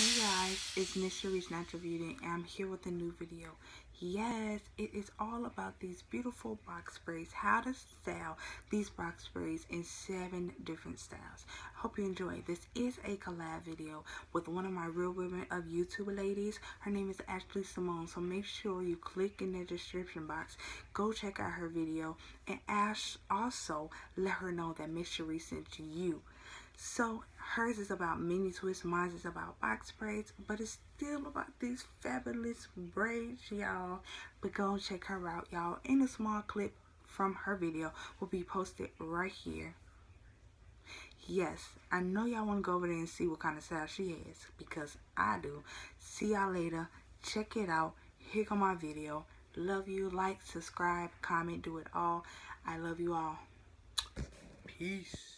Hey guys, it's Miss Sharise Natural Beauty and I'm here with a new video. Yes, it is all about these beautiful box braids, how to style these box braids in seven different styles. Hope you enjoy. This is a collab video with one of my real women of YouTube ladies. Her name is Ashley Simone, so make sure you click in the description box. Go check out her video and Ash also let her know that Miss Sharise sent you. So hers is about mini twists, mine is about box braids, but it's still about these fabulous braids, y'all. But go and check her out, y'all. In a small clip from her video will be posted right here. Yes, I know y'all want to go over there and see what kind of style she has because I do. See y'all later. Check it out. Here come my video. Love you. Like, subscribe, comment, do it all. I love you all. Peace.